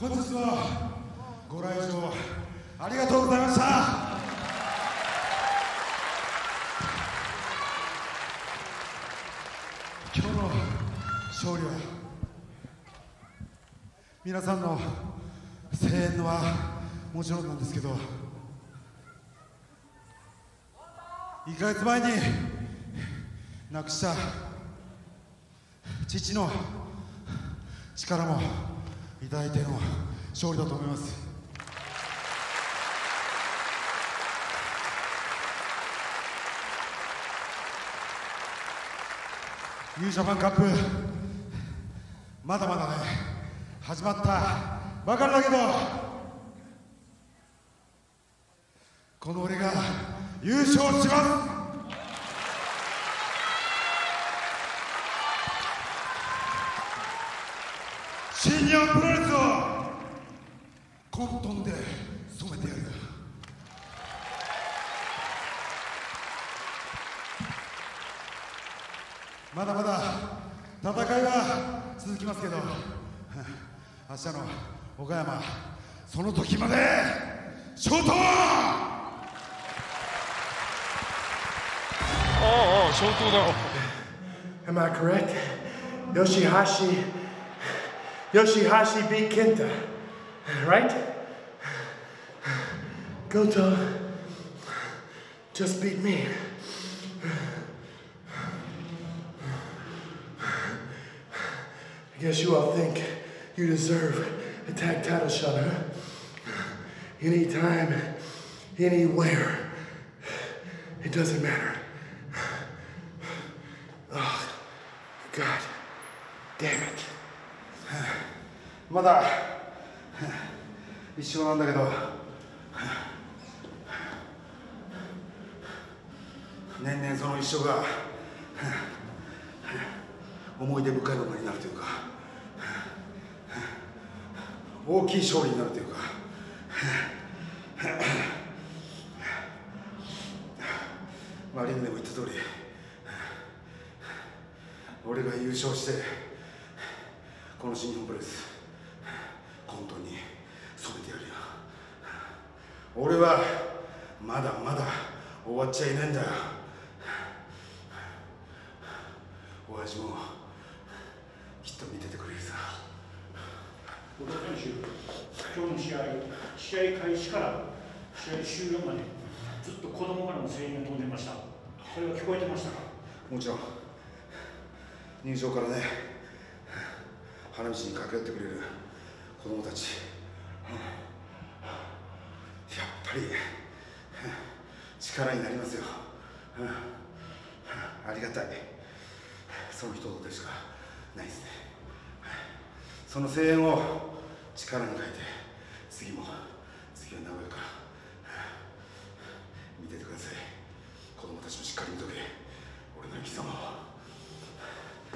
本日はご来場ありがとうございました。今日の勝利は皆さんの声援のはもちろんなんですけど1ヶ月前に亡くした父の力もいただいての勝利だと思います。ニュージャパンカップまだまだね始まったばかりだけどこの俺が優勝します。新日本プロレスを混沌で染めてやるまだまだ戦いは続きますけど明日の岡山その時までショートああ消灯だ Am I correct? Yoshihashi. Yoshihashi beat Kenta. Right? Goto just beat me. I guess you all think you deserve a tag title shot, huh? Anytime, anywhere. It doesn't matter. Oh, God damn it. まだ 一緒なんだけど。年々その一生が思い出深いものになるというか。大きい勝利になるというか。まあリングでも言った通り。俺が優勝してこの新日本プロレス。本当に染めてやるよ俺はまだまだ終わっちゃいないんだよ。親父もきっと見ててくれるさ。小田選手、今日の試合、試合開始から試合終了まで、ずっと子供からの声援が飛んでました。それは聞こえてましたか？もちろん。入場からね花道に駆け寄ってくれる。子供たち。やっぱり力になりますよ。ありがたい。その一言でしか。ないですね。その声援を力に変えて次も次は名古屋から。